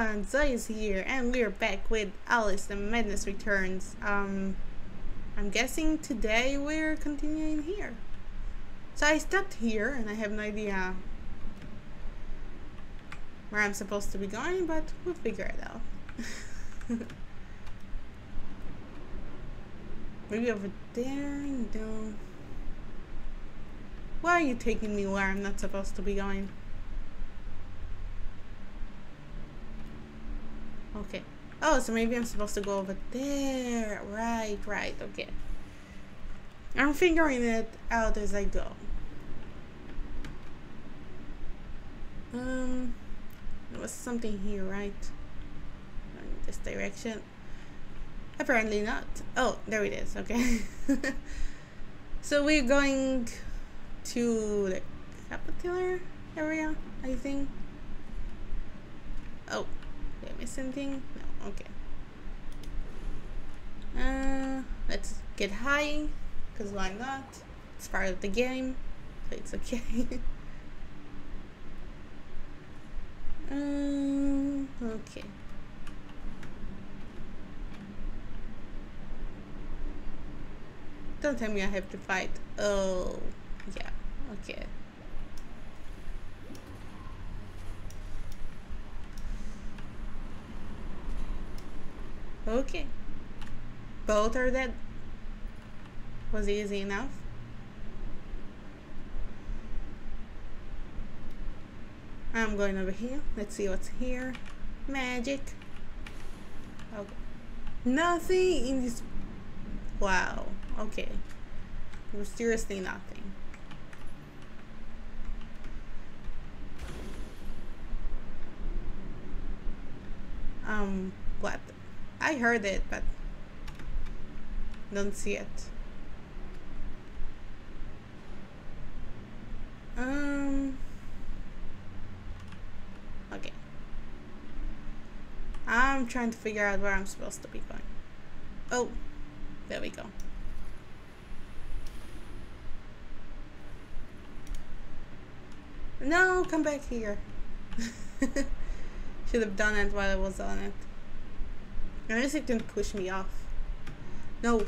everyone, Zoe is here and we're back with Alice the Madness Returns. Um, I'm guessing today we're continuing here. So I stopped here and I have no idea where I'm supposed to be going, but we'll figure it out. Maybe over there? No. Why are you taking me where I'm not supposed to be going? Okay. Oh, so maybe I'm supposed to go over there. Right, right, okay. I'm figuring it out as I go. Um, there was something here, right? In this direction. Apparently not. Oh, there it is, okay. so we're going to the caterpillar area, I think. Oh, did I miss anything? No, okay. Uh, let's get high, because why not? It's part of the game, so it's okay. um, okay. Don't tell me I have to fight. Oh, yeah, okay. Okay. Both are dead. Was easy enough. I'm going over here. Let's see what's here. Magic. Okay. Nothing in this. Wow. Okay. Seriously nothing. Um, what? I heard it, but don't see it. Um. Okay. I'm trying to figure out where I'm supposed to be going. Oh, there we go. No, come back here. Should have done it while I was on it. It didn't push me off. No.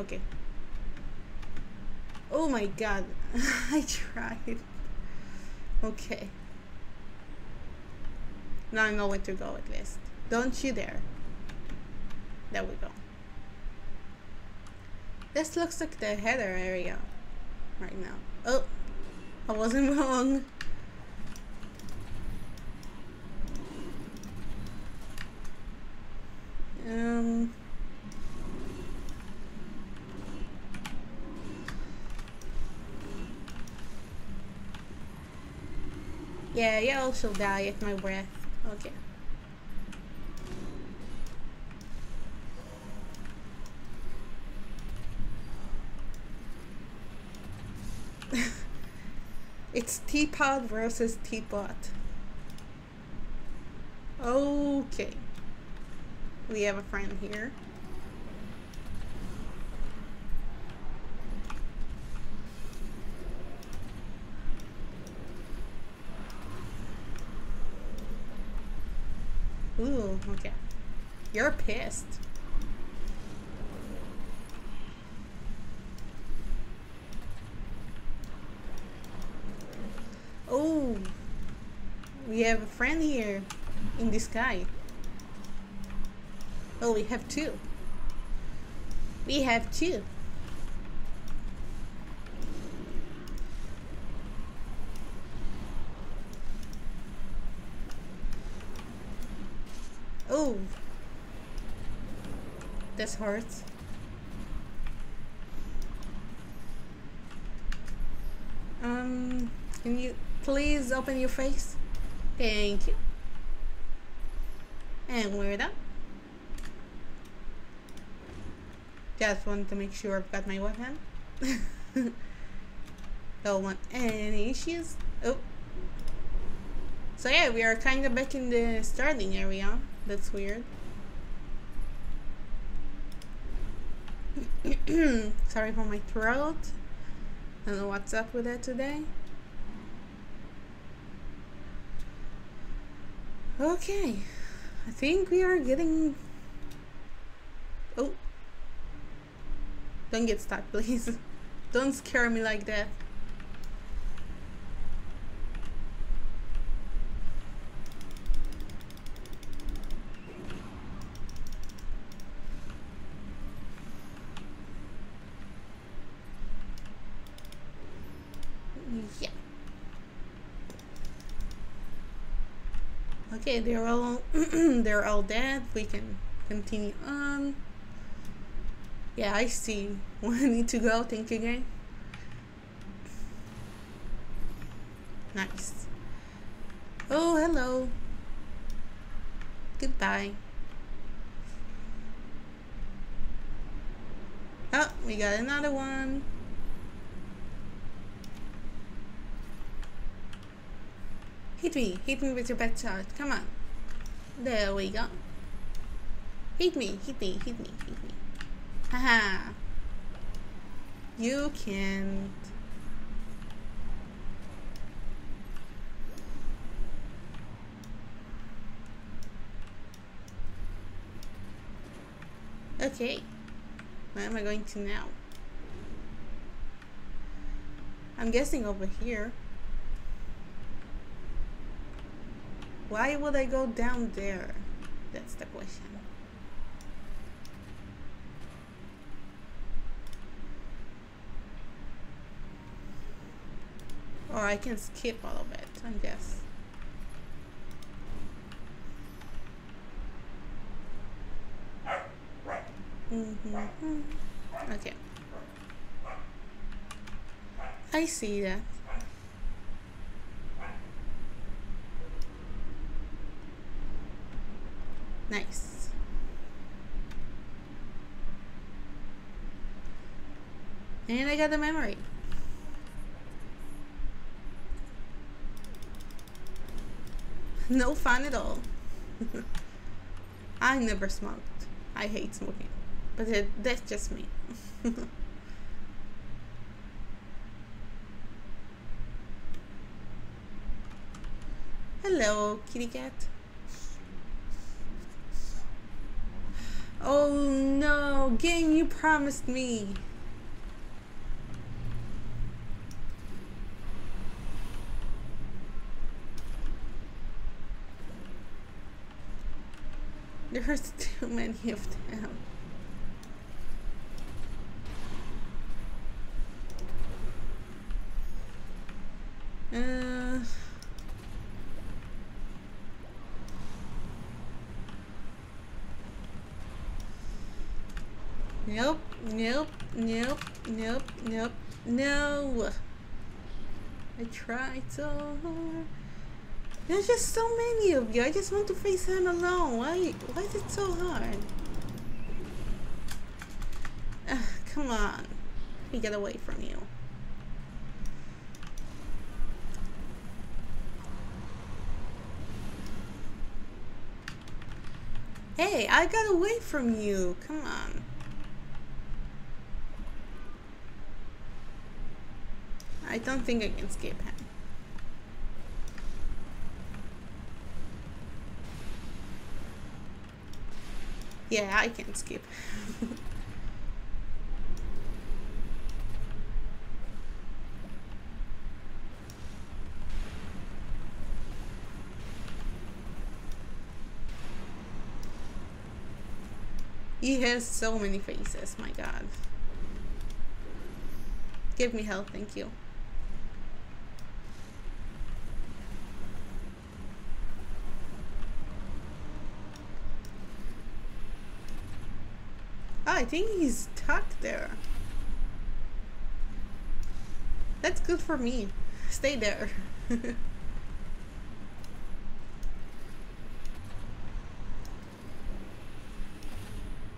Okay. Oh my god. I tried. Okay. Now I know where to go at least. Don't you dare. There we go. This looks like the header area right now. Oh, I wasn't wrong. Um. Yeah, you also die at my breath. Okay. it's teapot versus teapot. Okay. We have a friend here. Ooh, okay. You're pissed. Oh, we have a friend here in the sky. Oh, we have two. We have two. Oh. This hurts. Um, can you please open your face? Thank you. And we're done. Just wanted to make sure I've got my weapon. Don't want any issues. Oh. So yeah, we are kind of back in the starting area. That's weird. Sorry for my throat. I don't know what's up with that today. Okay. I think we are getting... Oh. Don't get stuck, please. Don't scare me like that. Yeah. Okay, they're all they're all dead. We can continue on. Yeah, I see. I need to go. Thank you, gang. Nice. Oh, hello. Goodbye. Oh, we got another one. Hit me. Hit me with your bad shot. Come on. There we go. Hit me. Hit me. Hit me. Hit me. Haha. You can't. Okay. Where am I going to now? I'm guessing over here. Why would I go down there? That's the question. Or I can skip all of it, I guess. Mm -hmm. Okay. I see that. Nice. And I got the memory. No fun at all. I never smoked. I hate smoking. But it, that's just me. Hello, kitty cat. Oh no, game you promised me. There's too many of them. Uh... Nope, nope, nope, nope, nope, no. I tried so hard. There's just so many of you. I just want to face him alone. Why, why is it so hard? Uh, come on. Let me get away from you. Hey, I got away from you. Come on. I don't think I can skip him. Yeah, I can skip. he has so many faces, my god. Give me help, thank you. Think he's stuck there. That's good for me. Stay there.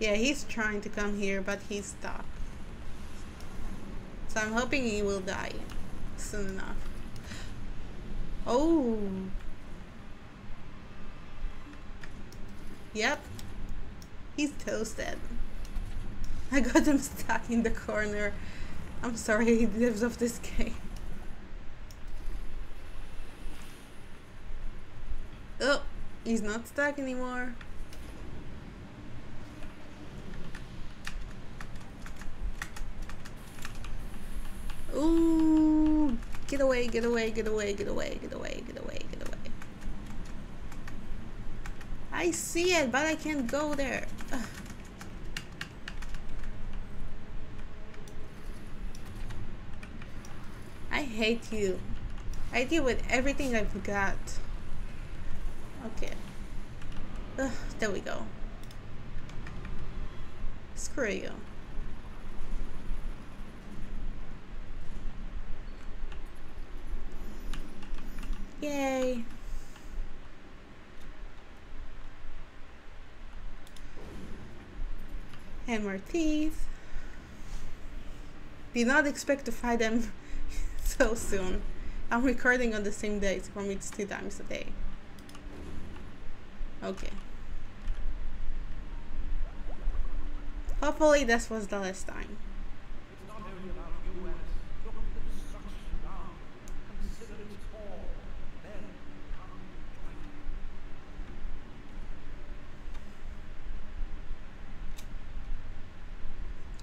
yeah, he's trying to come here, but he's stuck. So I'm hoping he will die soon enough. Oh. Yep. He's toasted. I got him stuck in the corner. I'm sorry, he lives off this game. Oh, He's not stuck anymore. Ooh, get away, get away, get away, get away, get away, get away, get away. I see it, but I can't go there. Ugh. I hate you. I deal with everything I've got. Okay. Ugh, there we go. Screw you. Yay. And more teeth. Did not expect to find them so soon. I'm recording on the same day, so for me it's two times a day. Okay. Hopefully this was the last time.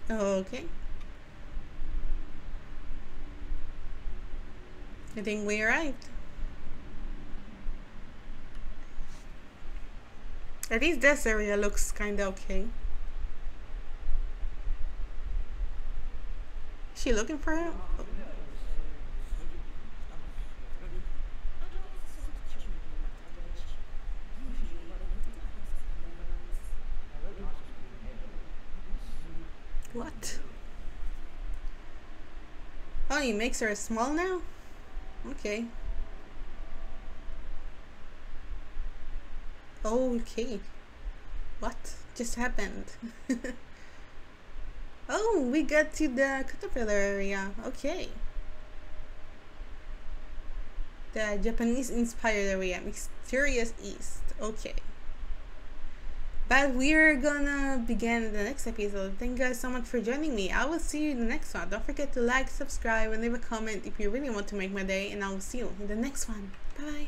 Okay. I think we arrived. At least this area looks kinda okay. Is she looking for him? What? Oh, he makes her small now? Okay. Okay. What just happened? oh, we got to the caterpillar area. Okay. The Japanese inspired area, Mysterious East. Okay. But we're gonna begin the next episode. Thank you guys so much for joining me. I will see you in the next one. Don't forget to like, subscribe, and leave a comment if you really want to make my day. And I will see you in the next one. Bye bye.